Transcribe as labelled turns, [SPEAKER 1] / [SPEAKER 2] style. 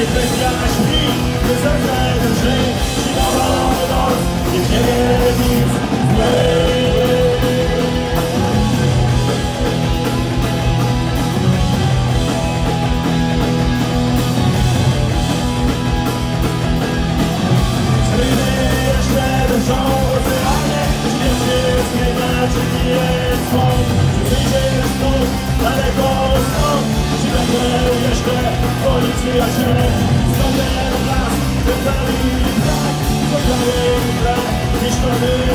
[SPEAKER 1] Никто тебя почти не заставит уже Тебя волнует, и тебе верит Amen.